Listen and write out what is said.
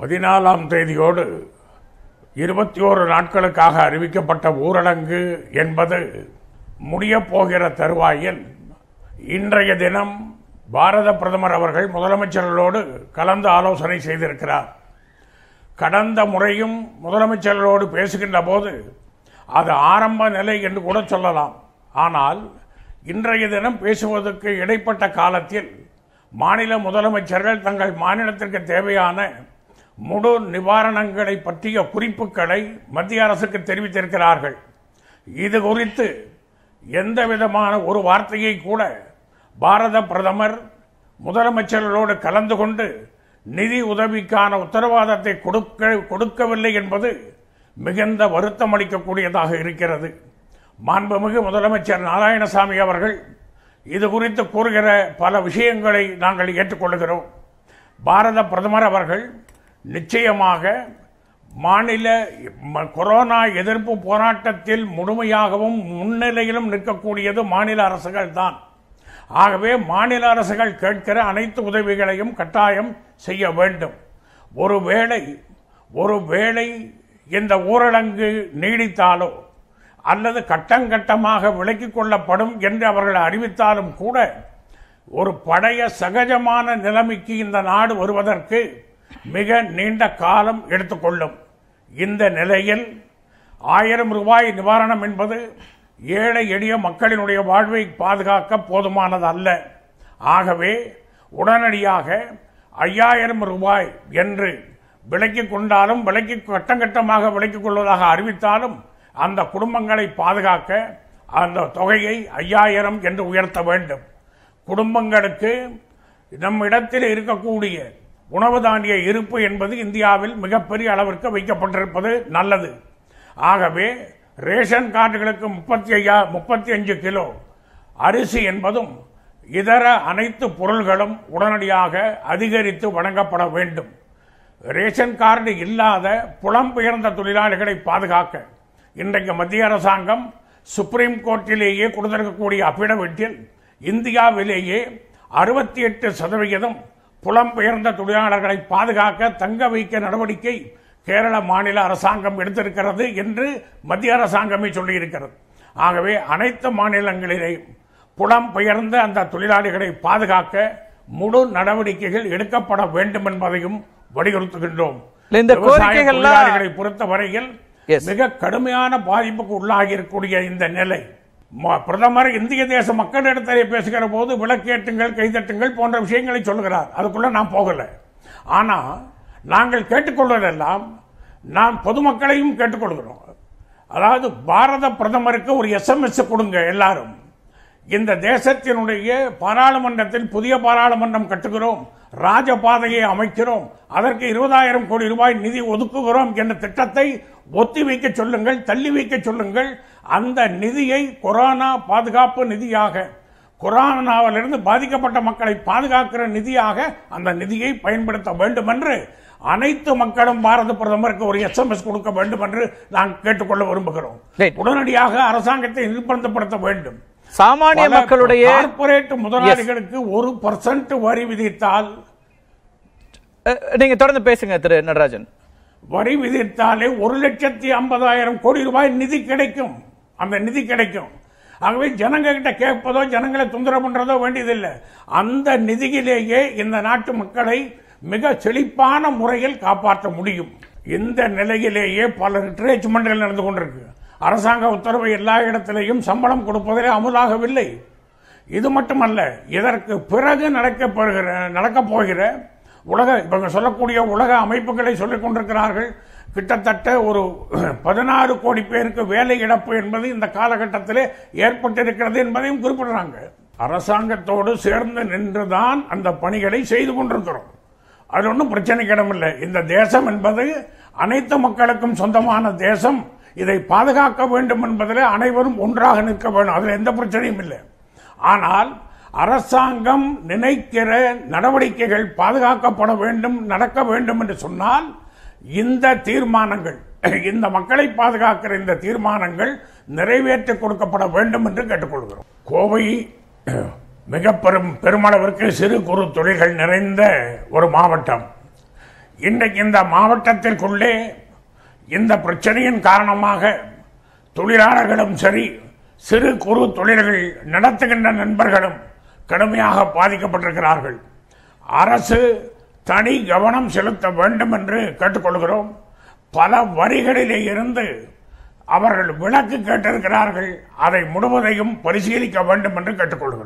பதினாலாம் தேதியோடு இருபத்தி ஓரு நாட்களுக்காக அறிவிக்கப்பட்ட ஊரடங்கு என்பது முடியப் போகிற தருவாயில் இன்றைய தினம் பாரத பிரதமர் அவர்கள் முதலமைச்சர்களோடு கலந்து ஆலோசனை செய்திருக்கிறார். கடந்த முறையும் முதலமைச்சர்களோடு பேசுகின்ற போது அது ஆரம்ப நிலை என்று கூட சொல்லலாம். ஆனால் இன்றைய தினம் பேசுவதற்கு இடைப்பட்ட காலத்தில் மாநில முதலமைச்சர்கள் தங்கள் மாநிலத்திற்கு தேவையான முழு நிவாரணங்களை பற்றிய குறிப்புகளை மத்திய அரசுக்கு தெரிவித்திருக்கிறார்கள். இது குறித்து எந்த விதமான ஒரு வார்த்தையை கூட பாரத பிரதமர் முதலமைச்சர்களோடு கலந்து கொண்டு நிதி உதவிக்கான உத்தரவாதத்தை கொடுக்க கொடுக்கவில்லை என்பது மிகுந்த வருத்தம் அளிக்கக்கூடியதாக இருக்கிறது. மாண்புமிகு முதலமைச்சர் நாராயணசாமி அவர்கள் இது குறித்து கூறுகிற பல விஷயங்களை நாங்கள் ஏற்றுக்கொள்கிறோம். பாரத பிரதமர் அவர்கள் நிச்சயமாக மாநில ம- கொரோனா எதிர்ப்பு போராட்டத்தில் முழுமையாகவும் முன்னிலையிலும் நிற்கக்கூடியது மாநில அரசுகள் தான். ஆகவே மாநில அரசுகள் கேட்கிற அனைத்து உதவிகளையும் கட்டாயம் செய்ய வேண்டும். ஒருவேளை ஒருவேளை இந்த ஊரடங்கு நீடித்தாலோ அல்லது கட்டங்கட்டமாக விலக்கிக் கொள்ளப்படும் என்று அவர்கள் அறிவித்தாலும் கூட ஒரு பழைய சகஜமான நிலைமைக்கு இந்த நாடு வருவதற்கு மிக நீண்ட காலம் எடுத்துக்கொள்ளும். இந்த நிலையில் ஆயிரம் ரூபாய் நிவாரணம் என்பது ஏழை எளிய மக்களினுடைய வாழ்வை பாதுகாக்க போதுமானது அல்ல ஆகவே உடனடியாக ஐயாயிரம் ரூபாய் என்று விலக்கிக் கொண்டாலும் விலக்கி கட்டங்கட்டமாக விலக்கிக் கொள்வதாக அறிவித்தாலும் அந்த குடும்பங்களை பாதுகாக்க அந்த தொகையை ஐயாயிரம் என்று உயர்த்த வேண்டும். குடும்பங்களுக்கு நம்மிடத்தில் இருக்கக்கூடிய உணவு தானிய இருப்பு என்பது இந்தியாவில் மிகப்பெரிய அளவிற்கு வைக்கப்பட்டிருப்பது நல்லது. ஆகவே ரேஷன் கார்டுகளுக்கு முப்பத்தி ஐயா முப்பத்தி அஞ்சு கிலோ. அரிசி என்பதும் இதர அனைத்து பொருள்களும் உடனடியாக அதிகரித்து வழங்கப்பட வேண்டும். ரேஷன் கார்டு இல்லாத புலம்பெயர்ந்த தொழிலாளிகளை பாதுகாக்க இன்றைக்கு மத்திய அரசாங்கம் சுப்ரீம் கோர்ட்டிலேயே கொடுத்திருக்கக்கூடிய அபிடவிட்டில் இந்தியாவிலேயே அறுபத்தி எட்டு சதவிகிதம் புலம்பெயர்ந்த தொழிலாளர்களை பாதுகாக்க தங்க வைக்க நடவடிக்கை கேரள மாநில அரசாங்கம் எடுத்திருக்கிறது என்று மத்திய அரசாங்கமே சொல்லியிருக்கிறது ஆகவே அனைத்து மாநிலங்களிலேயும் புலம்பெயர்ந்த அந்த தொழிலாளிகளை பாதுகாக்க முழு நடவடிக்கைகள் எடுக்கப்பட வேண்டும் என்பதையும் வலியுறுத்துகின்றோம் தொழிலாளிகளை பொறுத்த வரையில். மிக கடுமையான பாதிப்புக்கு உள்ளாகி இருக்கக்கூடிய இந்த நிலை பிரதமர் இந்திய தேச மக்களிடத்திலே பேசுகிற போது விளக்கேட்டுங்கள் கைதட்டுங்கள் போன்ற விஷயங்களை சொல்லுகிறார். அதுக்குள்ள நான் போகல. ஆனா நாங்கள் கேட்டுக்கொள்வதெல்லாம் நாம் பொதுமக்களையும் கேட்டுக்கொள்கிறோம். அதாவது பாரத பிரதமருக்கு ஒரு எஸ்எம்எஸ் கொடுங்க எல்லாரும். இந்த தேசத்தினுடைய பாராளுமன்றத்தில் புதிய பாராளுமன்றம் கட்டுகிறோம். ராஜபாதையை அமைக்கிறோம். அதற்கு இருபதாயிரம் கோடி ரூபாய் நிதி ஒதுக்குகிறோம் என்ற திட்டத்தை ஒத்தி வைக்க சொல்லுங்கள் தள்ளி வைக்க சொல்லுங்கள். அந்த நிதியை கொரோனா பாதுகாப்பு நிதியாக கொரோனாவிலிருந்து பாதிக்கப்பட்ட மக்களை பாதுகாக்கிற நிதியாக அந்த நிதியை பயன்படுத்த வேண்டும் என்று அனைத்து மக்களும் பாரத பிரதமருக்கு ஒரு எஸ்எம்எஸ் கொடுக்க வேண்டும் என்று நாங்கள் கேட்டுக்கொள்ள விரும்புகிறோம். உடனடியாக அரசாங்கத்தை நிர்பந்தப்படுத்த வேண்டும். சாமானிய மக்களுடைய கார்ப்பரேட் முதலாளிகளுக்கு ஒரு பர்சன்ட் வரி விதித்தால் நீங்க தொடர்ந்து பேசுங்க திரு நடராஜன். வரி விதித்தாலே ஒரு லட்சத்தி ஐம்பதாயிரம் கோடி ரூபாய் நிதி கிடைக்கும். அந்த நிதி கிடைக்கும். ஆகவே ஜனங்க கிட்ட கேட்பதோ ஜனங்களை தொந்தரவு பண்றதோ வேண்டியதில்லை. அந்த நிதியிலேயே இந்த நாட்டு மக்களை மிக செழிப்பான முறையில் காப்பாற்ற முடியும். இந்த நிலையிலேயே பல ரிட்ரேச்மெண்ட்கள் நடந்து கொண்டிருக்கு. அரசாங்க உத்தரவு எல்லா இடத்திலையும் சம்பளம் கொடுப்பதிலே அமுதாகவில்லை. இது மட்டுமல்ல இதற்கு பிறகு நடக்க நடக்கப் போகிற உலக இவங்க சொல்லக்கூடிய உலக அமைப்புகளை சொல்லிக் கொண்டிருக்கிறார்கள். கிட்டத்தட்ட ஒரு பதினாறு கோடி பேருக்கு வேலை இழப்பு என்பது இந்த காலகட்டத்திலே ஏற்பட்டிருக்கிறது என்பதையும் குறிப்பிடுறாங்க. அரசாங்கத்தோடு சேர்ந்து நின்றுதான் அந்த பணிகளை செய்து கொண்டிருக்கிறோம். அது ஒன்றும் பிரச்சனைக்கு இடமில்லை. இந்த தேசம் என்பது அனைத்து மக்களுக்கும் சொந்தமான தேசம். இதை பாதுகாக்க வேண்டும் என்பதில் அனைவரும் ஒன்றாக நிற்க வேண்டும். அதில் எந்த பிரச்சனையும் இல்லை. ஆனால் அரசாங்கம் நினைக்கிற நடவடிக்கைகள் பாதுகாக்கப்பட வேண்டும் நடக்க வேண்டும் என்று சொன்னால் இந்த தீர்மானங்கள் இந்த மக்களை பாதுகாக்கிற இந்த தீர்மானங்கள் நிறைவேற்றி கொடுக்கப்பட வேண்டும் என்று கேட்டுக்கொள்கிறோம். கோவை மிக பெரும் பெருமளவிற்கு சிறு குறு தொழில்கள் நிறைந்த ஒரு மாவட்டம். இன்றைக்கு இந்த மாவட்டத்திற்குள்ளே இந்த பிரச்சனையின் காரணமாக தொழிலாளர்களும் சரி சிறு குறு தொழில்கள் நடத்துகின்ற நண்பர்களும் கடுமையாக பாதிக்கப்பட்டிருக்கிறார்கள். அரசு தனி கவனம் செலுத்த வேண்டும் என்று கேட்டுக்கொள்கிறோம். பல வரிகளிலே இருந்து அவர்கள் விளக்கு கேட்டிருக்கிறார்கள். அதை முழுவதையும் பரிசீலிக்க வேண்டும் என்று கேட்டுக்கொள்கிறோம்.